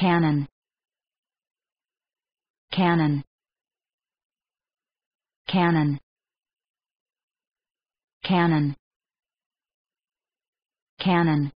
Canon. Canon. Canon. Canon. Canon.